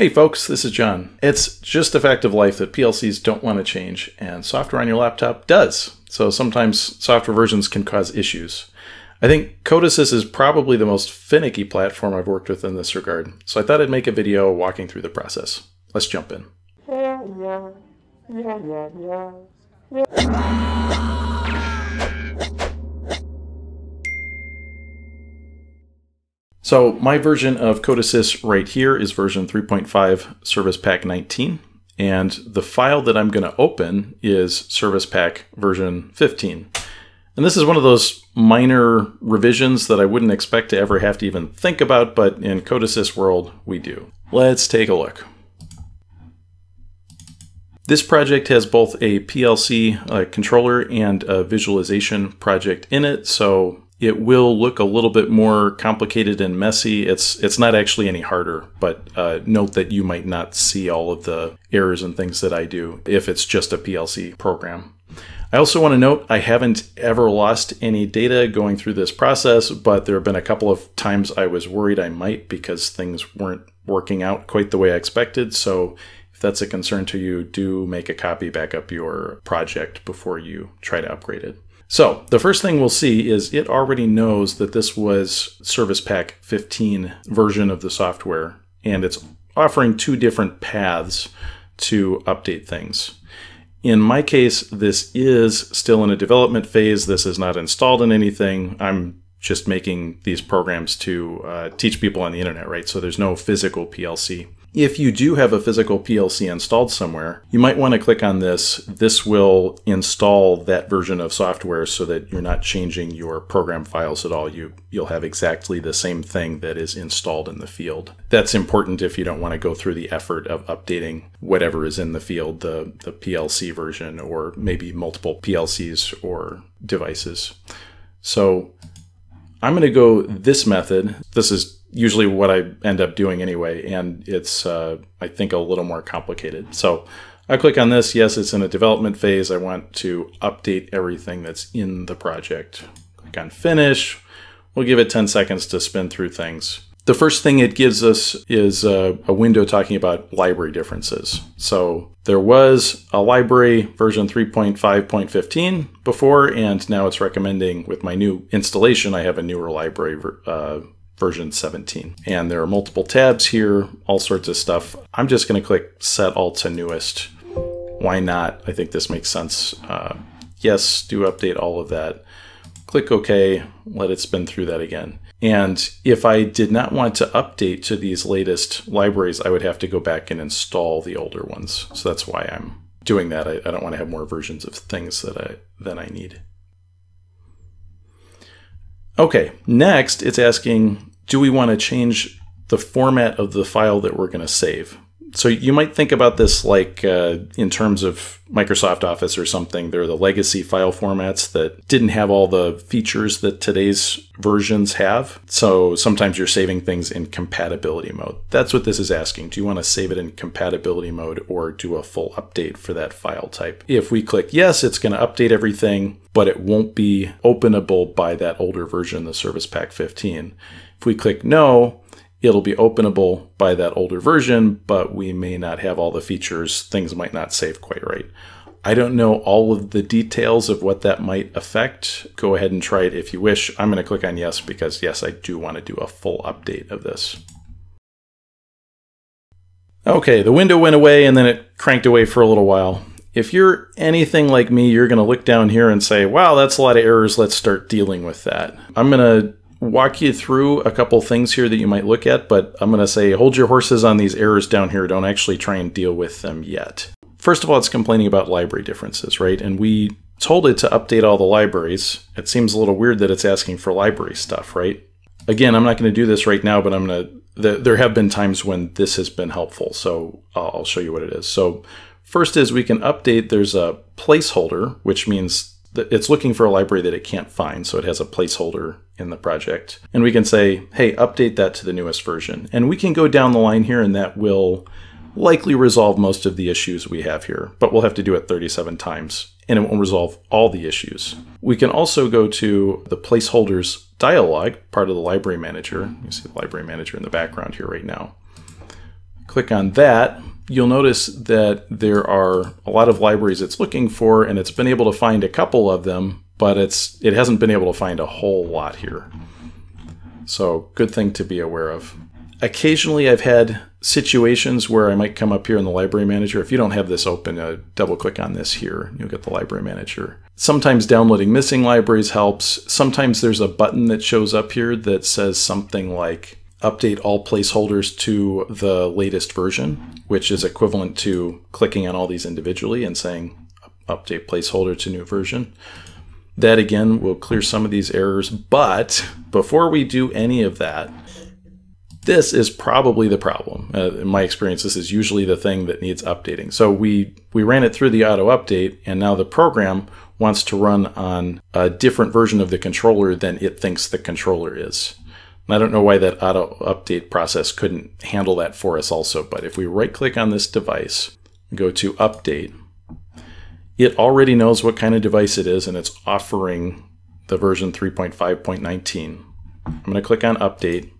Hey folks, this is John. It's just a fact of life that PLCs don't want to change, and software on your laptop does. So sometimes software versions can cause issues. I think Codesys is probably the most finicky platform I've worked with in this regard, so I thought I'd make a video walking through the process. Let's jump in. So my version of Codesys right here is version 3.5 Service Pack 19. And the file that I'm going to open is Service Pack version 15. And this is one of those minor revisions that I wouldn't expect to ever have to even think about, but in Codesys world, we do. Let's take a look. This project has both a PLC uh, controller and a visualization project in it, so it will look a little bit more complicated and messy. It's it's not actually any harder, but uh, note that you might not see all of the errors and things that I do if it's just a PLC program. I also want to note I haven't ever lost any data going through this process, but there have been a couple of times I was worried I might because things weren't working out quite the way I expected. So if that's a concern to you, do make a copy back up your project before you try to upgrade it. So the first thing we'll see is it already knows that this was Service Pack 15 version of the software, and it's offering two different paths to update things. In my case, this is still in a development phase. This is not installed in anything. I'm just making these programs to uh, teach people on the internet, right? So there's no physical PLC. If you do have a physical PLC installed somewhere, you might want to click on this. This will install that version of software so that you're not changing your program files at all. You, you'll have exactly the same thing that is installed in the field. That's important if you don't want to go through the effort of updating whatever is in the field, the, the PLC version, or maybe multiple PLCs or devices. So I'm going to go this method. This is usually what I end up doing anyway, and it's, uh, I think, a little more complicated. So I click on this. Yes, it's in a development phase. I want to update everything that's in the project. Click on Finish. We'll give it 10 seconds to spin through things. The first thing it gives us is a, a, window talking about library differences. So there was a library version 3.5.15 before, and now it's recommending with my new installation, I have a newer library uh, version 17. And there are multiple tabs here, all sorts of stuff. I'm just going to click set all to newest. Why not? I think this makes sense. Uh, yes, do update all of that. Click OK, let it spin through that again. And if I did not want to update to these latest libraries, I would have to go back and install the older ones. So that's why I'm doing that. I, I don't want to have more versions of things that I, than I need. Okay, next it's asking, do we want to change the format of the file that we're going to save? So you might think about this like uh, in terms of Microsoft Office or something. There are the legacy file formats that didn't have all the features that today's versions have. So sometimes you're saving things in compatibility mode. That's what this is asking. Do you want to save it in compatibility mode or do a full update for that file type? If we click yes, it's going to update everything, but it won't be openable by that older version, the Service Pack 15. If we click no, it'll be openable by that older version, but we may not have all the features. Things might not save quite right. I don't know all of the details of what that might affect. Go ahead and try it if you wish. I'm going to click on yes because yes, I do want to do a full update of this. Okay, the window went away and then it cranked away for a little while. If you're anything like me, you're going to look down here and say, wow, that's a lot of errors. Let's start dealing with that. I'm going to walk you through a couple things here that you might look at, but I'm going to say hold your horses on these errors down here. Don't actually try and deal with them yet. First of all, it's complaining about library differences, right? And we told it to update all the libraries. It seems a little weird that it's asking for library stuff, right? Again, I'm not going to do this right now, but I'm going to, the, there have been times when this has been helpful. So I'll show you what it is. So first is we can update, there's a placeholder, which means it's looking for a library that it can't find, so it has a placeholder in the project. And we can say, hey, update that to the newest version. And we can go down the line here and that will likely resolve most of the issues we have here, but we'll have to do it 37 times and it won't resolve all the issues. We can also go to the placeholders dialog, part of the library manager. You see the library manager in the background here right now. click on that, you'll notice that there are a lot of libraries it's looking for, and it's been able to find a couple of them, but it's it hasn't been able to find a whole lot here. So good thing to be aware of. Occasionally I've had situations where I might come up here in the library manager. If you don't have this open, uh, double click on this here. You'll get the library manager. Sometimes downloading missing libraries helps. Sometimes there's a button that shows up here that says something like update all placeholders to the latest version, which is equivalent to clicking on all these individually and saying update placeholder to new version. That again will clear some of these errors, but before we do any of that, this is probably the problem. Uh, in my experience, this is usually the thing that needs updating. So we, we ran it through the auto update, and now the program wants to run on a different version of the controller than it thinks the controller is. And I don't know why that auto update process couldn't handle that for us also, but if we right click on this device, go to update, it already knows what kind of device it is and it's offering the version 3.5.19. I'm going to click on update.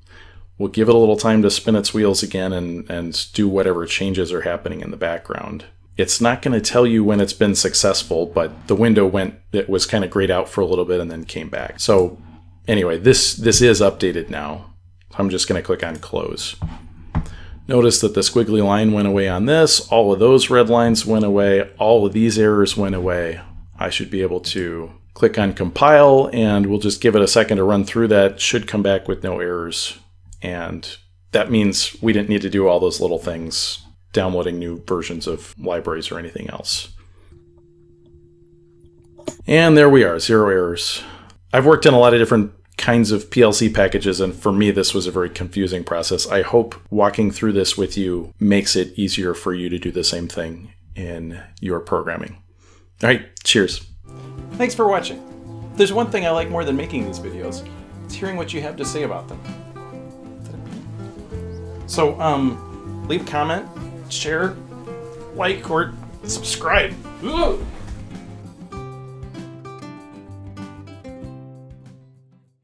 We'll give it a little time to spin its wheels again and, and do whatever changes are happening in the background. It's not going to tell you when it's been successful, but the window went, it was kind of grayed out for a little bit and then came back. So anyway, this, this is updated now. I'm just going to click on close. Notice that the squiggly line went away on this, all of those red lines went away, all of these errors went away. I should be able to click on compile and we'll just give it a second to run through that. Should come back with no errors. And that means we didn't need to do all those little things, downloading new versions of libraries or anything else. And there we are, zero errors. I've worked in a lot of different kinds of PLC packages, and for me, this was a very confusing process. I hope walking through this with you makes it easier for you to do the same thing in your programming. All right, cheers. Thanks for watching. There's one thing I like more than making these videos. It's hearing what you have to say about them. So, um, leave a comment, share, like, or subscribe. Ooh.